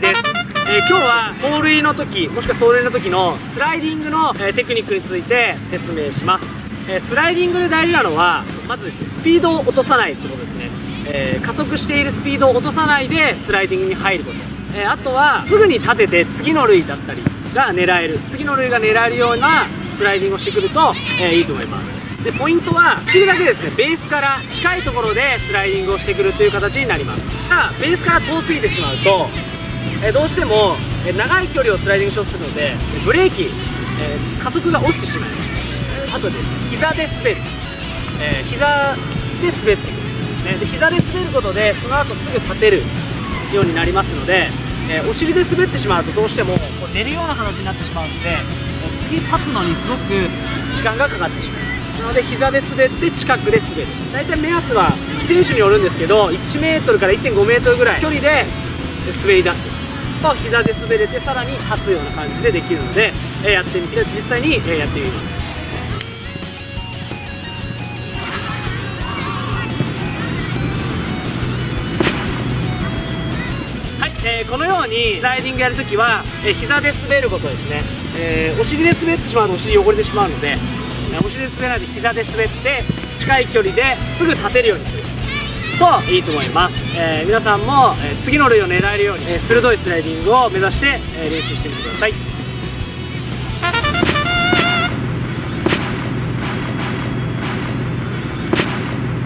です、えー、今日は盗塁の時もしくは走塁の時のスライディングの、えテクニックについて説明します、えスライディングで大事なのはまずスピードを落とさないってことですね、え、加速しているスピードを落とさないでスライディングに入ること、えあとはすぐに立てて次の塁だったりが狙える。次の塁が狙えるようなスライディングをしてくると、えいいと思います。でポイントはできるだけですねベースから近いところでスライディングをしてくるという形になります。ただベースから遠すぎてしまうとえどうしても、え長い距離をスライディングしようとするのでブレーキ、え加速が落ちてしまいますあとです膝で滑る、え膝で滑っていくでね。で膝で滑ることでその後すぐ立てるようになりますので、えお尻で滑ってしまうとどうしてもこう寝るような形になってしまうので、え次立つのにすごく時間がかかってしまいますなので膝で滑って近くで滑る。大体目安は選手によるんですけど 1m から 1.5m ぐらい距離で滑り出す。と膝で滑れてさらに立つような感じでできるので、えやってみて実際に、えやってみます。えー、このようにスライディングやるときは、えー、膝で滑ることですね、えー、お尻で滑ってしまうとお尻汚れてしまうので、えお尻で滑らないで膝で滑って近い距離ですぐ立てるようにする。といいと思います、えー、皆さんも、次の塁を狙えるように、鋭いスライディングを目指して、練習してみてください。